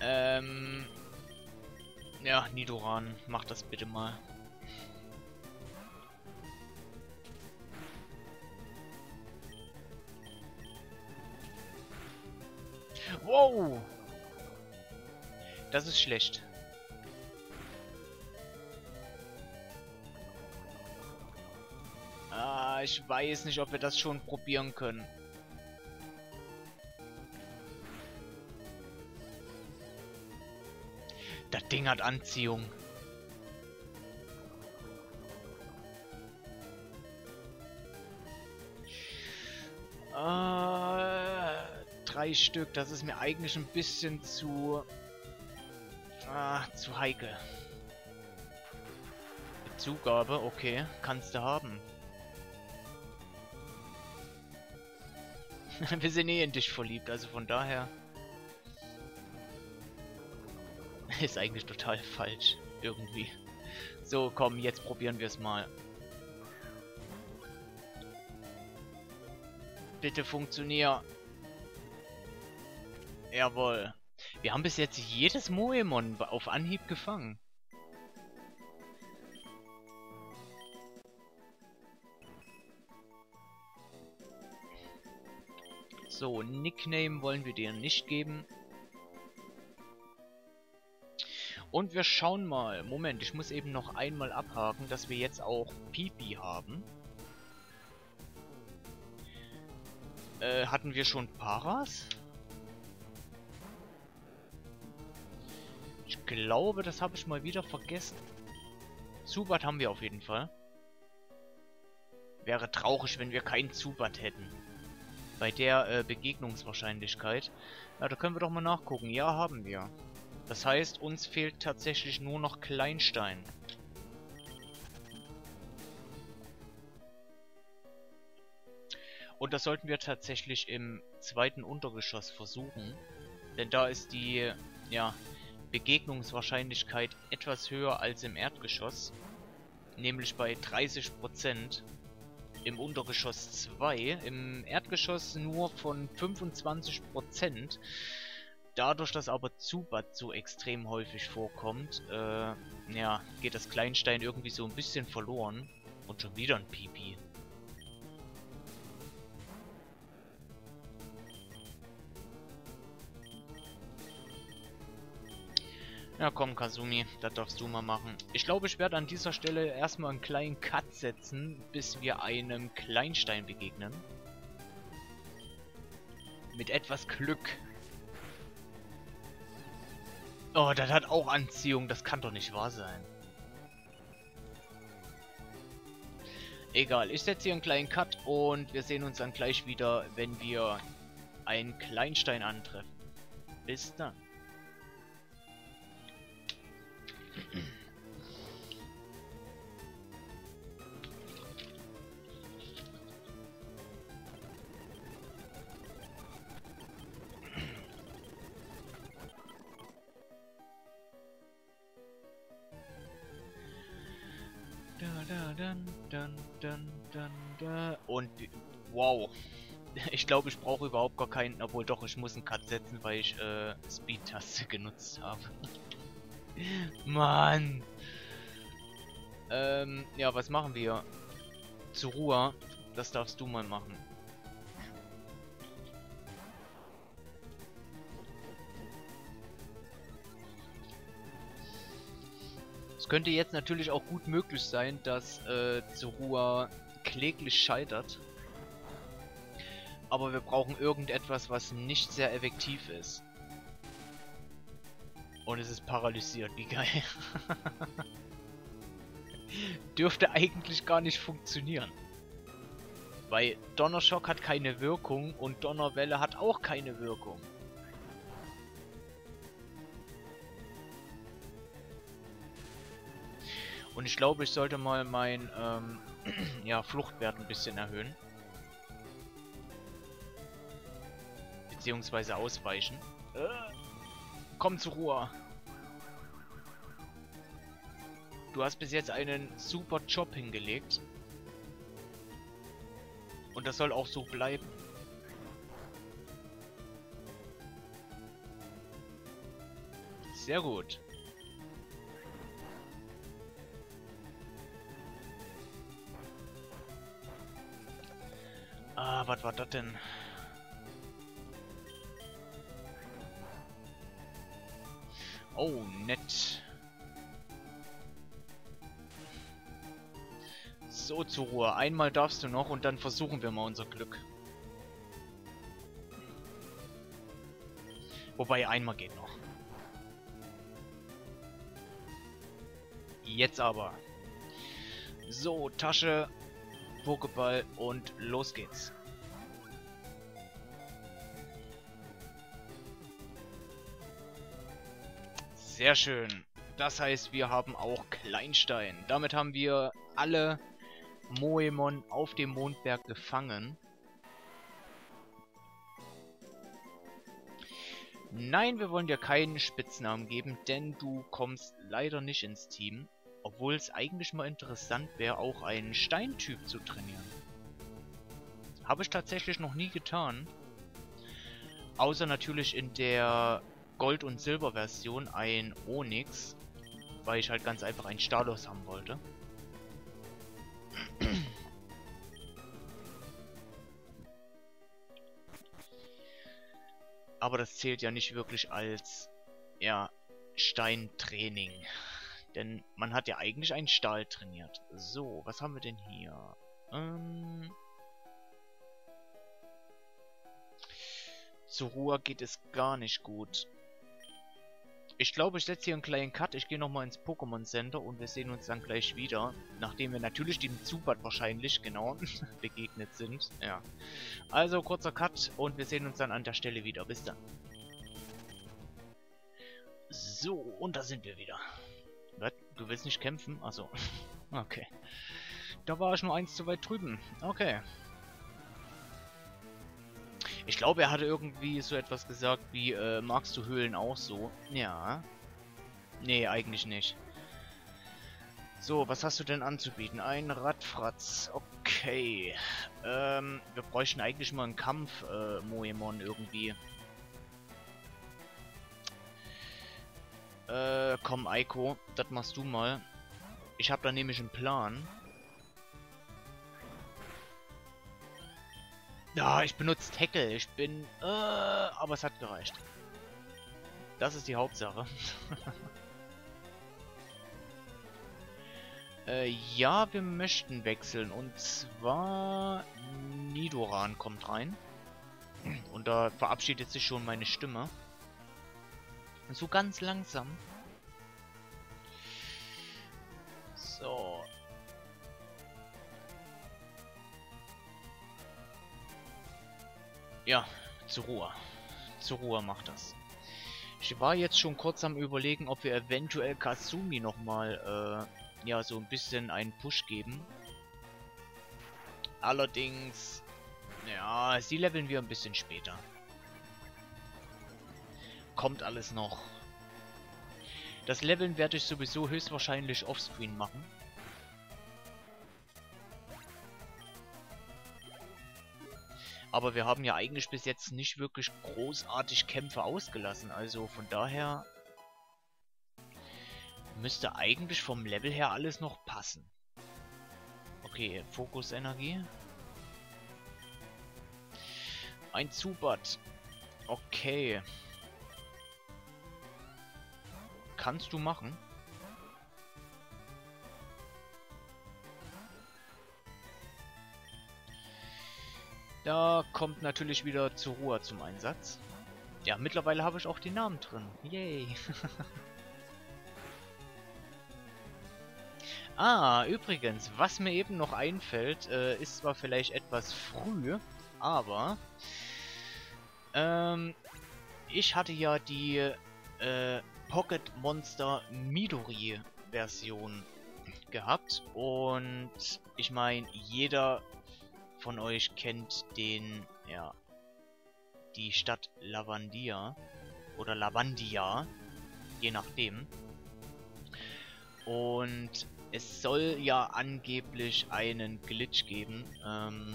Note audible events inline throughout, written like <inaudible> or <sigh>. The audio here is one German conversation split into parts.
Ähm... Ja, Nidoran, mach das bitte mal. Wow! Das ist schlecht. Ah, ich weiß nicht, ob wir das schon probieren können. Das Ding hat Anziehung. Äh, drei Stück, das ist mir eigentlich ein bisschen zu... Ah, zu heikel. Zugabe, okay, kannst du haben. <laughs> Wir sind eh in dich verliebt, also von daher... <laughs> Ist eigentlich total falsch, irgendwie. So, komm, jetzt probieren wir es mal. Bitte funktionier. Jawohl. Wir haben bis jetzt jedes Moemon auf Anhieb gefangen. So, Nickname wollen wir dir nicht geben. Und wir schauen mal. Moment, ich muss eben noch einmal abhaken, dass wir jetzt auch Pipi haben. Äh, hatten wir schon Paras? Ich glaube, das habe ich mal wieder vergessen. Zubat haben wir auf jeden Fall. Wäre traurig, wenn wir keinen Zubat hätten. Bei der äh, Begegnungswahrscheinlichkeit. Ja, da können wir doch mal nachgucken. Ja, haben wir. Das heißt, uns fehlt tatsächlich nur noch Kleinstein. Und das sollten wir tatsächlich im zweiten Untergeschoss versuchen. Denn da ist die, ja, Begegnungswahrscheinlichkeit etwas höher als im Erdgeschoss. Nämlich bei 30%. Im Untergeschoss 2. Im Erdgeschoss nur von 25%. Dadurch, dass aber Zubat so extrem häufig vorkommt, äh, ja, geht das Kleinstein irgendwie so ein bisschen verloren. Und schon wieder ein Pipi. Ja komm Kazumi, das darfst du mal machen. Ich glaube, ich werde an dieser Stelle erstmal einen kleinen Cut setzen, bis wir einem Kleinstein begegnen. Mit etwas Glück Oh, das hat auch Anziehung. Das kann doch nicht wahr sein. Egal, ich setze hier einen kleinen Cut und wir sehen uns dann gleich wieder, wenn wir einen Kleinstein antreffen. Bis dann. Und wow. <laughs> Ich glaube, ich brauche überhaupt gar keinen, obwohl doch, ich muss einen Cut setzen, weil ich äh, Speed-Taste <laughs> genutzt habe. <laughs> Mann! Ähm, ja, was machen wir? Zu Ruhe, das darfst du mal machen. Könnte jetzt natürlich auch gut möglich sein, dass äh, Zorua kläglich scheitert. Aber wir brauchen irgendetwas, was nicht sehr effektiv ist. Und es ist paralysiert, wie geil. <laughs> Dürfte eigentlich gar nicht funktionieren. Weil Donnerschock hat keine Wirkung und Donnerwelle hat auch keine Wirkung. Und ich glaube, ich sollte mal mein ähm, <clears throat> ja, Fluchtwert ein bisschen erhöhen. Beziehungsweise ausweichen. Äh, komm zur Ruhe. Du hast bis jetzt einen super Job hingelegt. Und das soll auch so bleiben. Sehr gut. Was war das denn? Oh, nett. So, zur Ruhe. Einmal darfst du noch und dann versuchen wir mal unser Glück. Wobei, einmal geht noch. Jetzt aber. So, Tasche, Pokéball und los geht's. Sehr schön. Das heißt, wir haben auch Kleinstein. Damit haben wir alle Moemon auf dem Mondberg gefangen. Nein, wir wollen dir keinen Spitznamen geben, denn du kommst leider nicht ins Team. Obwohl es eigentlich mal interessant wäre, auch einen Steintyp zu trainieren. Habe ich tatsächlich noch nie getan. Außer natürlich in der Gold- und Silber-Version ein Onyx. Weil ich halt ganz einfach einen Stalos haben wollte. Aber das zählt ja nicht wirklich als, ja, Steintraining. Denn man hat ja eigentlich einen Stahl trainiert. So, was haben wir denn hier? Ähm... Zu Ruhe geht es gar nicht gut. Ich glaube, ich setze hier einen kleinen Cut. Ich gehe nochmal ins Pokémon Center und wir sehen uns dann gleich wieder. Nachdem wir natürlich dem Zubat wahrscheinlich, genau, <laughs> begegnet sind. Ja. Also, kurzer Cut und wir sehen uns dann an der Stelle wieder. Bis dann. So, und da sind wir wieder. Was? Du willst nicht kämpfen? Achso. <laughs> Okay. Da war ich nur eins zu weit drüben. Okay. Ich glaube, er hatte irgendwie so etwas gesagt wie, äh, magst du Höhlen auch so? Ja. Nee, eigentlich nicht. So, was hast du denn anzubieten? Ein Radfratz. Okay. Ähm, wir bräuchten eigentlich mal einen Kampf, äh, Moemon irgendwie. Äh, komm, Eiko, das machst du mal. Ich habe da nämlich einen Plan. Ja, ich benutze Tackle. Ich bin... Äh, aber es hat gereicht. Das ist die Hauptsache. <laughs> äh, ja, wir möchten wechseln. Und zwar... Nidoran kommt rein. Und da verabschiedet sich schon meine Stimme. So ganz langsam. So. Ja, zur Ruhe. Zur Ruhe macht das. Ich war jetzt schon kurz am überlegen, ob wir eventuell Kasumi nochmal, äh, ja, so ein bisschen einen Push geben. Allerdings, ja, sie leveln wir ein bisschen später kommt alles noch. Das Leveln werde ich sowieso höchstwahrscheinlich offscreen machen. Aber wir haben ja eigentlich bis jetzt nicht wirklich großartig Kämpfe ausgelassen. Also von daher müsste eigentlich vom Level her alles noch passen. Okay, Fokusenergie. Ein Zubat. Okay. kannst du machen. Da kommt natürlich wieder zur Ruhe zum Einsatz. Ja, mittlerweile habe ich auch den Namen drin. Yay. <laughs> ah, übrigens, was mir eben noch einfällt, äh, ist zwar vielleicht etwas früh, aber ähm, ich hatte ja die äh, Pocket Monster Midori Version gehabt und ich meine, jeder von euch kennt den, ja, die Stadt Lavandia oder Lavandia, je nachdem. Und es soll ja angeblich einen Glitch geben, ähm,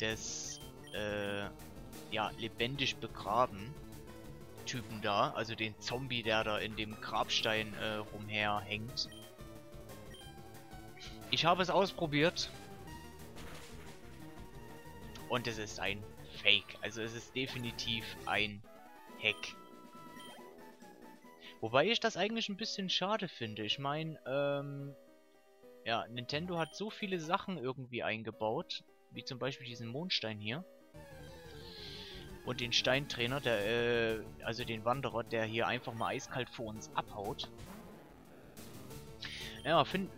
des, äh, ja, lebendig begraben Typen da, also den Zombie, der da in dem Grabstein äh, rumherhängt. Ich habe es ausprobiert. Und es ist ein Fake. Also es ist definitiv ein Hack. Wobei ich das eigentlich ein bisschen schade finde. Ich meine, ähm, ja, Nintendo hat so viele Sachen irgendwie eingebaut, wie zum Beispiel diesen Mondstein hier. Und den Steintrainer, der, äh, also den Wanderer, der hier einfach mal eiskalt vor uns abhaut. Ja, find,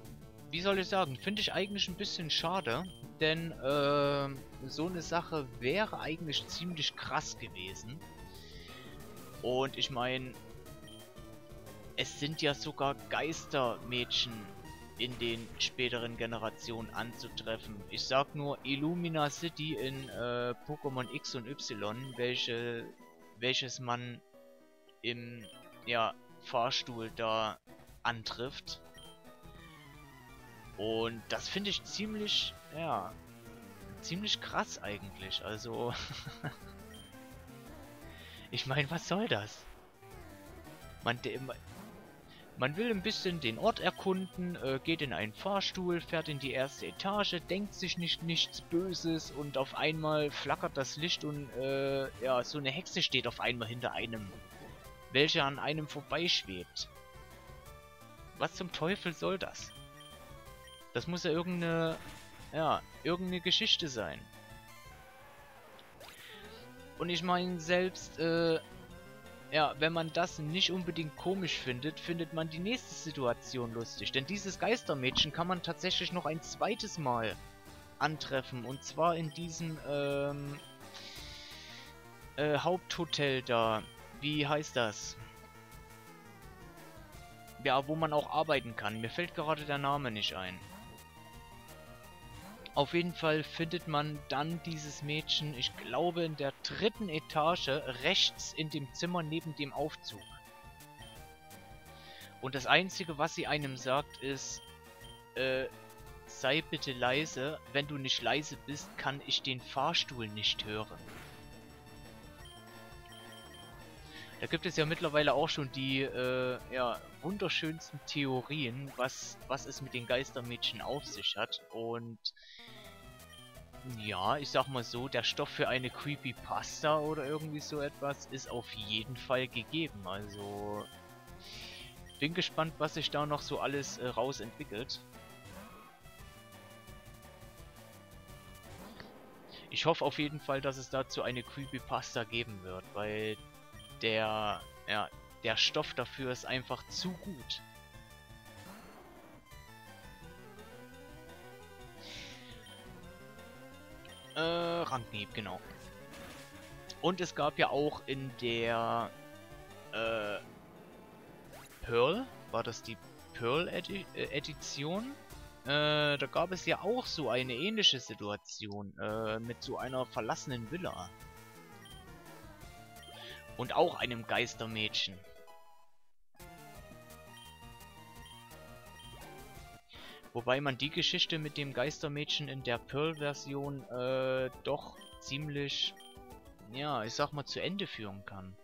wie soll ich sagen, finde ich eigentlich ein bisschen schade, denn äh, so eine Sache wäre eigentlich ziemlich krass gewesen. Und ich meine, es sind ja sogar Geistermädchen in den späteren Generationen anzutreffen. Ich sag nur Illumina City in äh, Pokémon X und Y, welche, welches man im ja, Fahrstuhl da antrifft. Und das finde ich ziemlich, ja, ziemlich krass eigentlich. Also, <laughs> ich meine, was soll das? Man, man will ein bisschen den Ort erkunden, äh, geht in einen Fahrstuhl, fährt in die erste Etage, denkt sich nicht nichts Böses und auf einmal flackert das Licht und äh, ja, so eine Hexe steht auf einmal hinter einem, welche an einem vorbeischwebt. Was zum Teufel soll das? Das muss ja irgendeine, ja, irgendeine Geschichte sein. Und ich meine, selbst, äh, ja, wenn man das nicht unbedingt komisch findet, findet man die nächste Situation lustig. Denn dieses Geistermädchen kann man tatsächlich noch ein zweites Mal antreffen. Und zwar in diesem ähm, äh, Haupthotel da. Wie heißt das? Ja, wo man auch arbeiten kann. Mir fällt gerade der Name nicht ein. Auf jeden Fall findet man dann dieses Mädchen, ich glaube in der dritten Etage, rechts in dem Zimmer neben dem Aufzug. Und das Einzige, was sie einem sagt, ist, äh, sei bitte leise, wenn du nicht leise bist, kann ich den Fahrstuhl nicht hören. Da gibt es ja mittlerweile auch schon die äh, ja, wunderschönsten Theorien, was, was es mit den Geistermädchen auf sich hat. Und ja, ich sag mal so, der Stoff für eine Creepypasta oder irgendwie so etwas ist auf jeden Fall gegeben. Also bin gespannt, was sich da noch so alles äh, rausentwickelt. Ich hoffe auf jeden Fall, dass es dazu eine Creepypasta geben wird, weil der, ja, der Stoff dafür ist einfach zu gut. Äh, Ranknieb, genau. Und es gab ja auch in der äh, Pearl, war das die Pearl-Edition? Äh, da gab es ja auch so eine ähnliche Situation äh, mit so einer verlassenen Villa. Und auch einem Geistermädchen. Wobei man die Geschichte mit dem Geistermädchen in der Pearl-Version äh, doch ziemlich, ja, ich sag mal, zu Ende führen kann.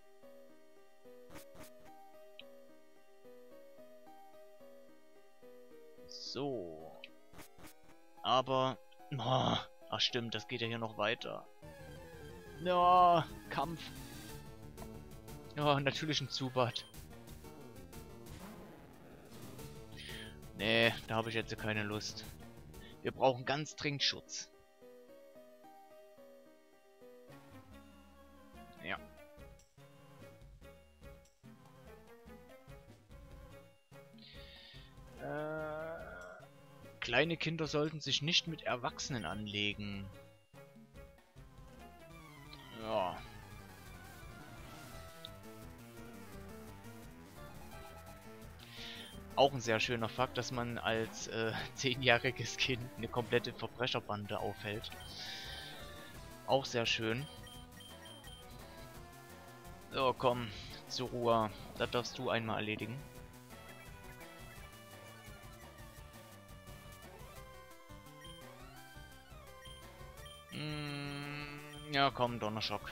So. Aber... Oh, ach stimmt, das geht ja hier noch weiter. Ja, Kampf. Ja, natürlich ein Zubat. Nee, da habe ich jetzt keine Lust. Wir brauchen ganz dringend Schutz. Ja. Äh, kleine Kinder sollten sich nicht mit Erwachsenen anlegen. Ja. Auch ein sehr schöner Fakt, dass man als äh, <laughs> zehnjähriges Kind eine komplette Verbrecherbande aufhält. Auch sehr schön. So, komm, zur Ruhe. Das darfst du einmal erledigen. Mm, ja, komm, Donnerschock.